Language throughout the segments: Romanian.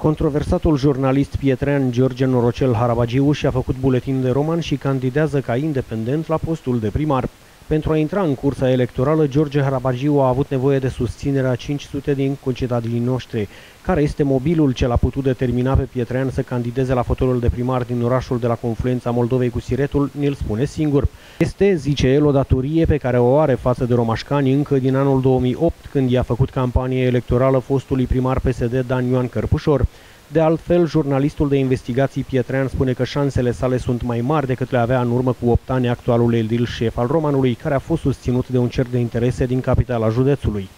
Controversatul jurnalist pietrean George Norocel Harabagiu și-a făcut buletin de roman și candidează ca independent la postul de primar. Pentru a intra în cursa electorală, George Harabagiu a avut nevoie de susținerea 500 din concetadinii noștri. Care este mobilul ce l-a putut determina pe Pietrean să candideze la fotolul de primar din orașul de la confluența Moldovei cu Siretul, ne-l spune singur. Este, zice el, o datorie pe care o are față de romașcani încă din anul 2008, când i-a făcut campanie electorală fostului primar PSD Dan Ioan Cărpușor. De altfel, jurnalistul de investigații Pietrean spune că șansele sale sunt mai mari decât le avea în urmă cu 8 ani actualul edil șef al romanului, care a fost susținut de un cerc de interese din capitala județului.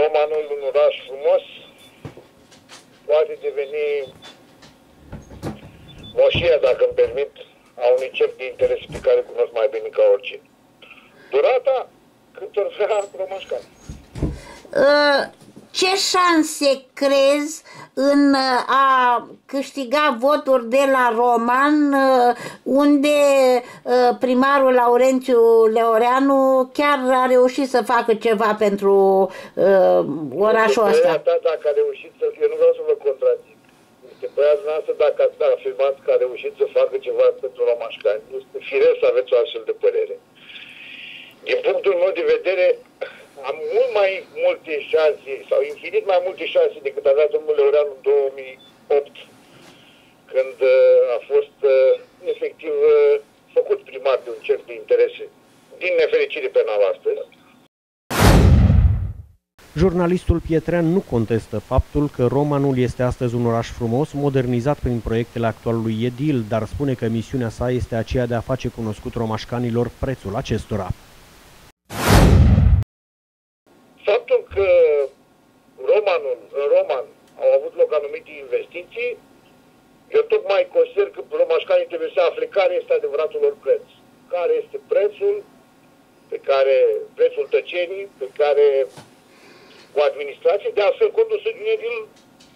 Romanul, un oraș frumos, poate deveni moșia, dacă îmi permit, a unui cerc de interese pe care cunosc mai bine ca oricine. Durata, cât ori vrea romașcani. Uh ce șanse crezi în uh, a câștiga voturi de la Roman, uh, unde uh, primarul Laurențiu Leoreanu chiar a reușit să facă ceva pentru orașul ăsta? Ta, dacă a reușit să... Eu nu vreau să vă contrazic. Este băiatul noastră dacă ați afirmat că a reușit să facă ceva pentru romașcani. Este firesc să aveți o astfel de părere. Din punctul meu de vedere, am mult mai multe șanse, sau infinit mai multe șanse decât avea domnul Leorean în 2008, când uh, a fost uh, efectiv uh, făcut primar de un cerc de interese, din nefericire penal astăzi. Jurnalistul Pietrean nu contestă faptul că Romanul este astăzi un oraș frumos, modernizat prin proiectele actualului Edil, dar spune că misiunea sa este aceea de a face cunoscut romașcanilor prețul acestora. Că romanul, în roman au avut loc anumite investiții, eu tocmai consider că romașcanii trebuie să afle care este adevăratul lor preț. Care este prețul pe care, prețul tăcenii, pe care o administrație, de altfel condusul din edil,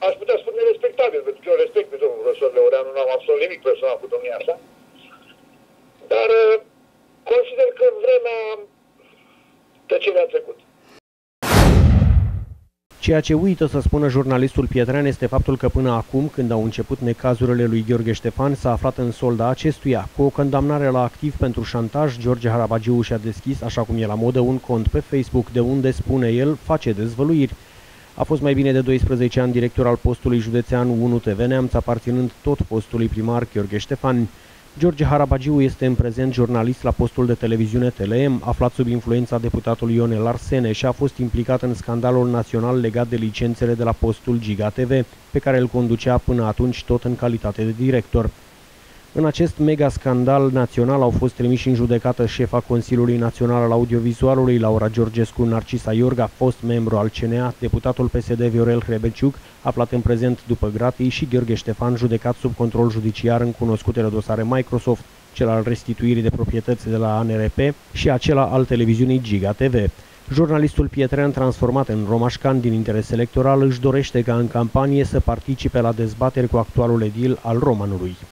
aș putea spune respectabil, pentru că eu respect pe domnul profesor Leoreanu, nu am absolut nimic personal cu domnia asta, dar uh, consider că vremea tăcerii a trecut. Ceea ce uită să spună jurnalistul Pietrean este faptul că până acum, când au început necazurile lui Gheorghe Ștefan, s-a aflat în solda acestuia. Cu o condamnare la activ pentru șantaj, George Harabagiu și-a deschis, așa cum e la modă, un cont pe Facebook, de unde, spune el, face dezvăluiri. A fost mai bine de 12 ani director al postului județean 1 TV Neamț, aparținând tot postului primar Gheorghe Ștefan. George Harabagiu este în prezent jurnalist la postul de televiziune TLM, aflat sub influența deputatului Ionel Arsene și a fost implicat în scandalul național legat de licențele de la postul Giga TV, pe care îl conducea până atunci tot în calitate de director. În acest mega scandal național au fost trimiși în judecată șefa Consiliului Național al Audiovizualului, Laura Georgescu Narcisa Iorga, fost membru al CNA, deputatul PSD Viorel Hrebeciuc, aflat în prezent după gratii, și Gheorghe Ștefan, judecat sub control judiciar în cunoscutele dosare Microsoft, cel al restituirii de proprietăți de la ANRP și acela al televiziunii Giga TV. Jurnalistul Pietrean, transformat în romașcan din interes electoral, își dorește ca în campanie să participe la dezbateri cu actualul edil al romanului.